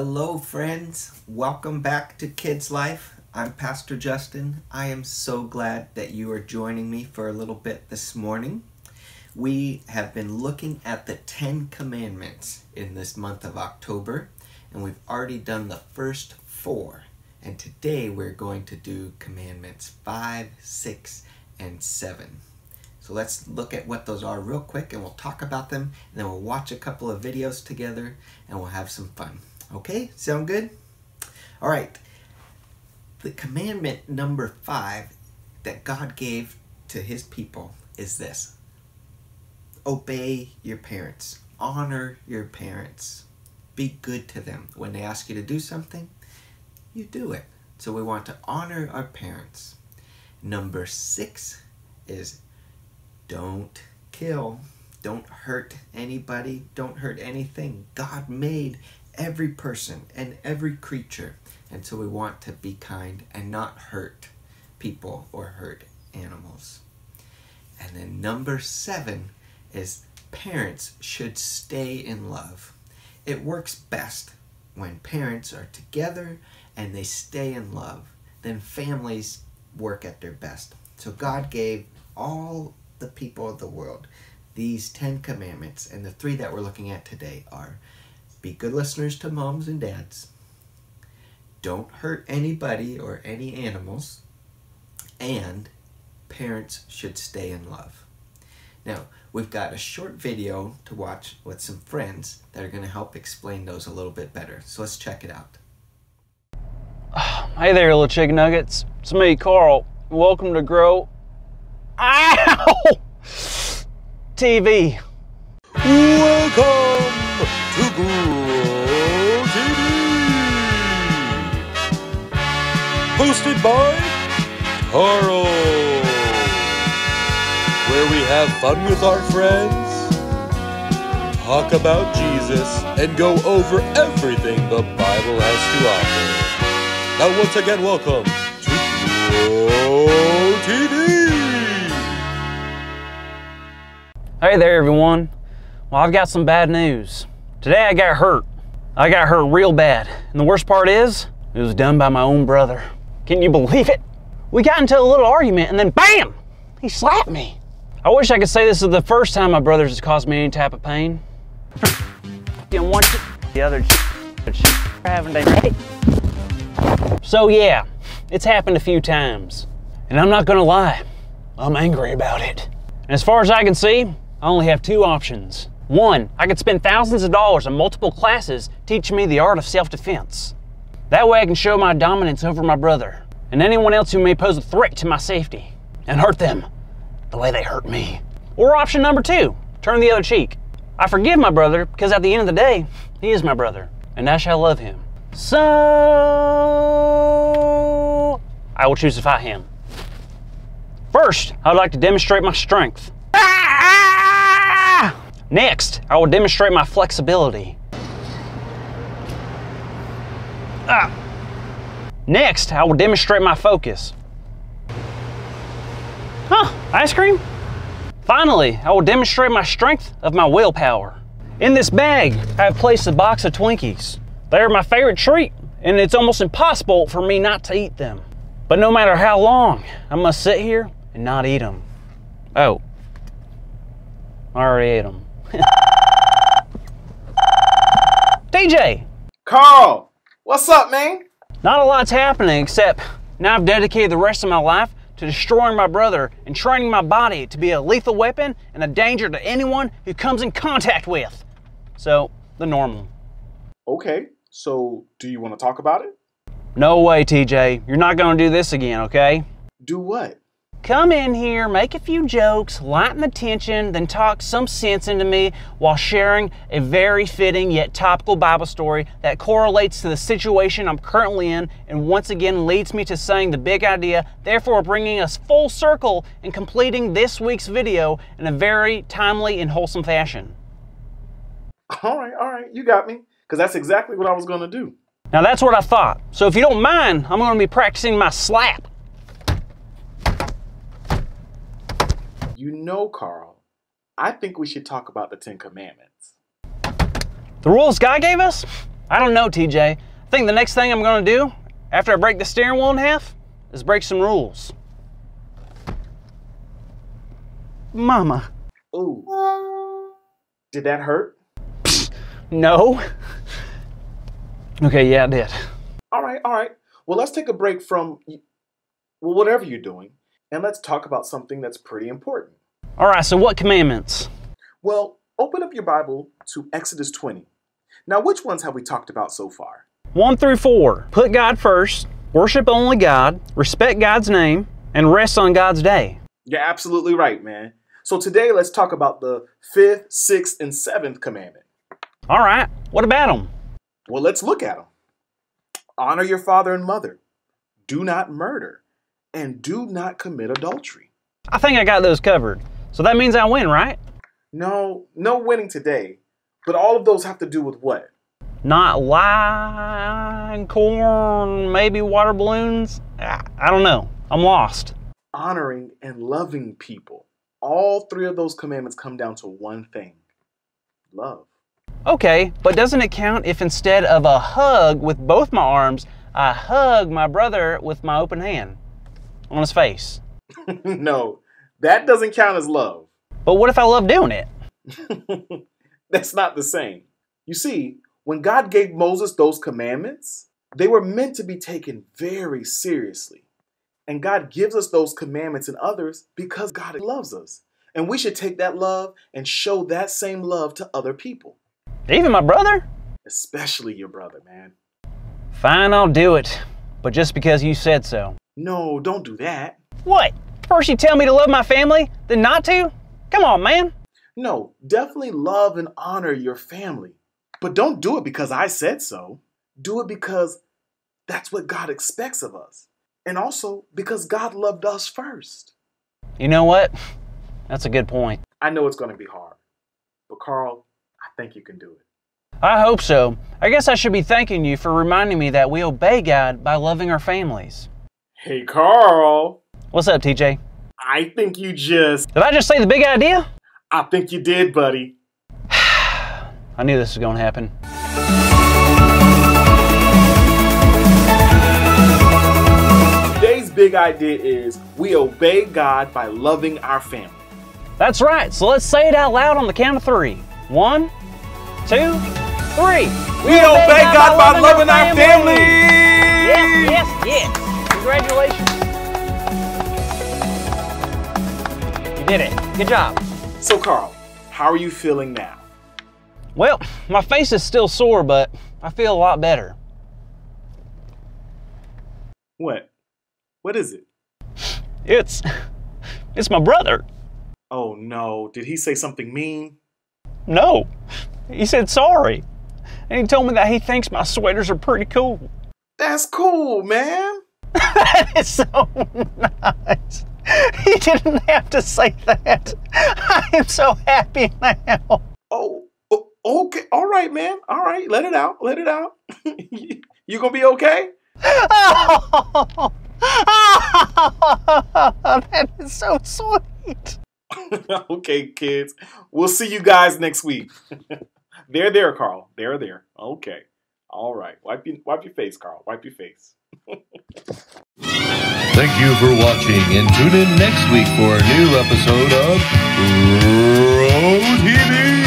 Hello, friends. Welcome back to Kids Life. I'm Pastor Justin. I am so glad that you are joining me for a little bit this morning. We have been looking at the Ten Commandments in this month of October, and we've already done the first four. And today we're going to do Commandments 5, 6, and 7. So let's look at what those are real quick and we'll talk about them and then we'll watch a couple of videos together and we'll have some fun. Okay, sound good? All right. The commandment number five that God gave to his people is this obey your parents, honor your parents, be good to them. When they ask you to do something, you do it. So we want to honor our parents. Number six is don't kill. Don't hurt anybody. Don't hurt anything. God made every person and every creature. And so we want to be kind and not hurt people or hurt animals. And then number seven is parents should stay in love. It works best when parents are together and they stay in love. Then families work at their best. So God gave all the people of the world these Ten Commandments, and the three that we're looking at today are be good listeners to moms and dads, don't hurt anybody or any animals, and parents should stay in love. Now, we've got a short video to watch with some friends that are going to help explain those a little bit better. So let's check it out. Hey there, little chicken nuggets. It's me, Carl. Welcome to Grow. Ow! TV. Welcome to Grow Hosted by Carl. Where we have fun with our friends, talk about Jesus, and go over everything the Bible has to offer. Now, once again, welcome to Grow TV. Hey there, everyone. Well, I've got some bad news. Today I got hurt. I got hurt real bad. And the worst part is, it was done by my own brother. Can you believe it? We got into a little argument and then BAM! He slapped me. I wish I could say this is the first time my brother's has caused me any type of pain. the other? So yeah, it's happened a few times. And I'm not gonna lie, I'm angry about it. And as far as I can see, I only have two options. One, I could spend thousands of dollars on multiple classes teaching me the art of self-defense. That way I can show my dominance over my brother and anyone else who may pose a threat to my safety and hurt them the way they hurt me. Or option number two, turn the other cheek. I forgive my brother because at the end of the day, he is my brother and I shall love him. So I will choose to fight him. First, I would like to demonstrate my strength. Next, I will demonstrate my flexibility. Ah. Next, I will demonstrate my focus. Huh, ice cream? Finally, I will demonstrate my strength of my willpower. In this bag, I have placed a box of Twinkies. They are my favorite treat, and it's almost impossible for me not to eat them. But no matter how long, I must sit here and not eat them. Oh, I already ate them. TJ, Carl, what's up, man? not a lot's happening except now I've dedicated the rest of my life to destroying my brother and training my body to be a lethal weapon and a danger to anyone who comes in contact with. So, the normal. Okay, so do you want to talk about it? No way, TJ. You're not going to do this again, okay? Do what? Come in here, make a few jokes, lighten the tension, then talk some sense into me while sharing a very fitting yet topical Bible story that correlates to the situation I'm currently in and once again leads me to saying the big idea, therefore bringing us full circle and completing this week's video in a very timely and wholesome fashion. All right, all right, you got me. Because that's exactly what I was going to do. Now that's what I thought. So if you don't mind, I'm going to be practicing my slap. You know, Carl, I think we should talk about the Ten Commandments. The rules God gave us? I don't know, TJ. I think the next thing I'm going to do after I break the steering wheel in half is break some rules. Mama. Ooh. Did that hurt? No. Okay, yeah, it did. All right, all right. Well, let's take a break from well, whatever you're doing, and let's talk about something that's pretty important. All right, so what commandments? Well, open up your Bible to Exodus 20. Now, which ones have we talked about so far? 1 through 4. Put God first, worship only God, respect God's name, and rest on God's day. You're absolutely right, man. So today, let's talk about the fifth, sixth, and seventh commandment. All right, what about them? Well, let's look at them. Honor your father and mother. Do not murder. And do not commit adultery. I think I got those covered. So that means I win, right? No, no winning today. But all of those have to do with what? Not lie, corn, maybe water balloons. I don't know. I'm lost. Honoring and loving people. All three of those commandments come down to one thing love. Okay, but doesn't it count if instead of a hug with both my arms, I hug my brother with my open hand on his face? no, that doesn't count as love. But what if I love doing it? That's not the same. You see, when God gave Moses those commandments, they were meant to be taken very seriously. And God gives us those commandments and others because God loves us. And we should take that love and show that same love to other people. Even my brother? Especially your brother, man. Fine, I'll do it. But just because you said so. No, don't do that. What? First you tell me to love my family, then not to? Come on, man. No, definitely love and honor your family. But don't do it because I said so. Do it because that's what God expects of us. And also because God loved us first. You know what? That's a good point. I know it's going to be hard. But Carl, I think you can do it. I hope so. I guess I should be thanking you for reminding me that we obey God by loving our families. Hey, Carl. What's up, TJ? I think you just. Did I just say the big idea? I think you did, buddy. I knew this was going to happen. Today's big idea is we obey God by loving our family. That's right. So let's say it out loud on the count of three. One, two, three. We, we obey, God, God, by loving, our, family. family. Yes, yes, yes. Congratulations. You did it. Good job. So, Carl, how are you feeling now? Well, my face is still sore, but I feel a lot better. What? What is it? It's. It's my brother. Oh no. Did he say something mean? No. He said sorry. And he told me that he thinks my sweaters are pretty cool. That's cool, man. that is so nice. He didn't have to say that. I am so happy now. Oh, okay. All right, man. All right. Let it out. Let it out. you gonna be okay? Oh, that is so sweet. okay, kids. We'll see you guys next week. There, there, Carl. They're there. Okay. All right. Wipe your, wipe your face, Carl. Wipe your face. Thank you for watching and tune in next week for a new episode of Grow TV.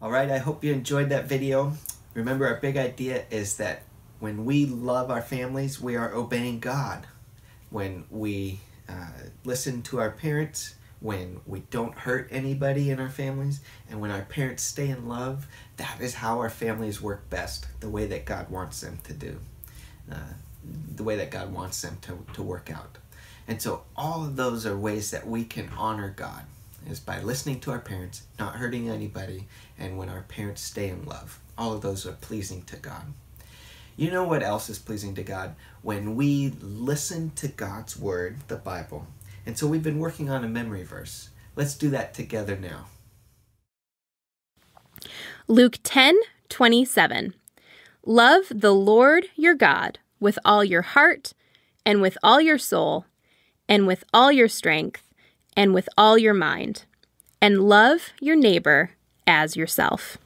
All right, I hope you enjoyed that video. Remember, our big idea is that when we love our families, we are obeying God. When we uh, listen to our parents, when we don't hurt anybody in our families, and when our parents stay in love, that is how our families work best, the way that God wants them to do, uh, the way that God wants them to, to work out. And so all of those are ways that we can honor God, is by listening to our parents, not hurting anybody, and when our parents stay in love. All of those are pleasing to God. You know what else is pleasing to God? When we listen to God's Word, the Bible. And so we've been working on a memory verse. Let's do that together now. Luke 10 27. Love the Lord your God with all your heart, and with all your soul, and with all your strength, and with all your mind, and love your neighbor as yourself.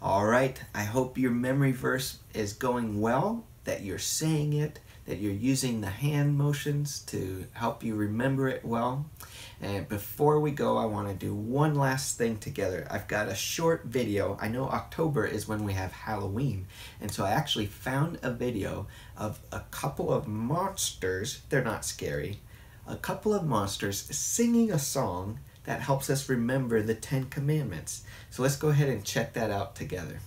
All right, I hope your memory verse is going well, that you're saying it, that you're using the hand motions to help you remember it well. And before we go, I want to do one last thing together. I've got a short video. I know October is when we have Halloween, and so I actually found a video of a couple of monsters. They're not scary. A couple of monsters singing a song that helps us remember the Ten Commandments. So let's go ahead and check that out together.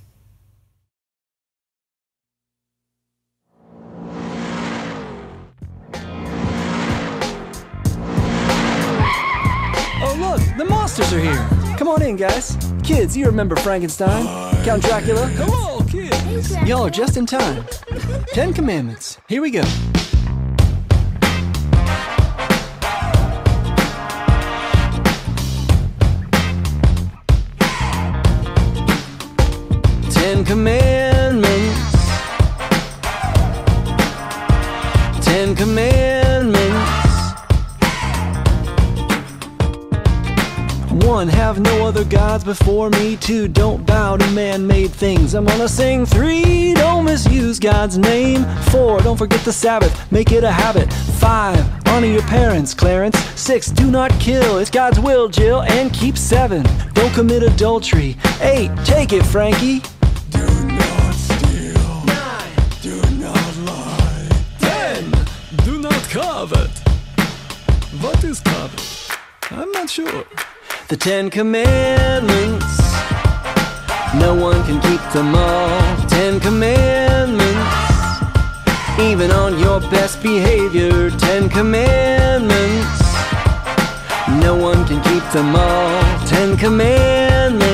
Look, the monsters are here. Come on in, guys. Kids, you remember Frankenstein? Count Dracula? Hello, kids. Y'all are just in time. Ten Commandments. Here we go. Ten Commandments. Have no other gods before me. Two, don't bow to man made things. I'm gonna sing three, don't misuse God's name. Four, don't forget the Sabbath, make it a habit. Five, honor your parents, Clarence. Six, do not kill, it's God's will, Jill. And keep seven, don't commit adultery. Eight, take it, Frankie. Do not steal. Nine, do not lie. Ten, do not covet. What is covet? I'm not sure. The Ten Commandments. No one can keep them all. Ten Commandments. Even on your best behavior. Ten Commandments. No one can keep them all. Ten Commandments.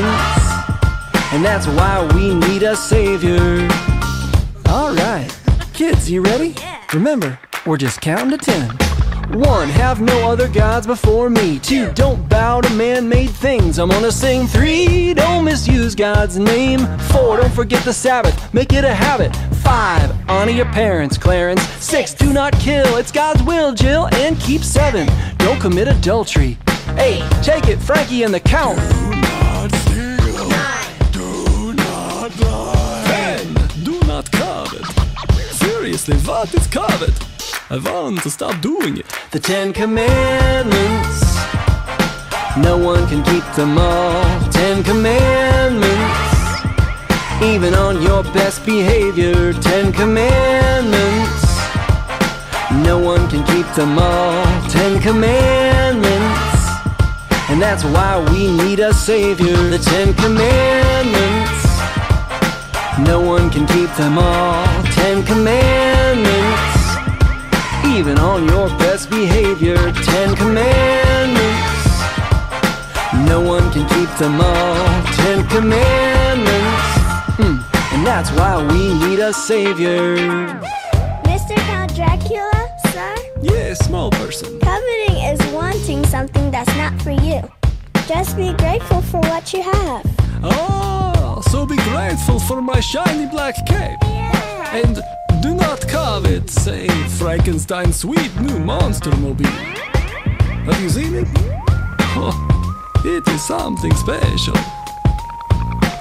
And that's why we need a Savior. Alright. Kids, you ready? Yeah. Remember, we're just counting to ten. One, have no other gods before me. Two, don't bow to man made things. I'm gonna sing three, don't misuse God's name. Four, don't forget the Sabbath, make it a habit. Five, honor your parents, Clarence. Six, do not kill, it's God's will, Jill. And keep seven, don't commit adultery. Eight, take it, Frankie and the count. Do not steal. Do not lie. Ten, do not covet. Seriously, what is covet? I want to stop doing it. The Ten Commandments. No one can keep them all. Ten Commandments. Even on your best behavior. Ten Commandments. No one can keep them all. Ten Commandments. And that's why we need a Savior. The Ten Commandments. No one can keep them all. Ten Commandments even on your best behavior. Ten commandments, no one can keep them all. Ten commandments, mm, and that's why we need a savior. Mr. Count Dracula, sir? Yes, small person. Coveting is wanting something that's not for you. Just be grateful for what you have. Oh, so be grateful for my shiny black cape. Yeah. And do not covet, say Frankenstein's sweet new monster mobile. Have you seen it? Oh, it is something special.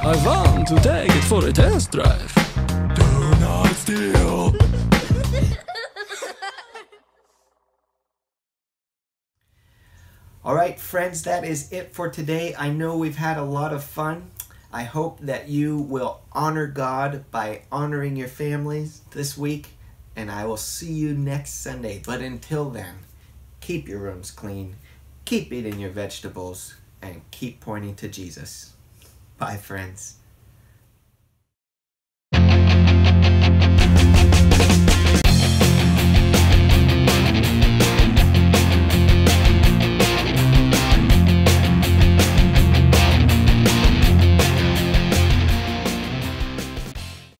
I want to take it for a test drive. Do not steal. All right, friends, that is it for today. I know we've had a lot of fun. I hope that you will honor God by honoring your families this week, and I will see you next Sunday. But until then, keep your rooms clean, keep eating your vegetables, and keep pointing to Jesus. Bye, friends.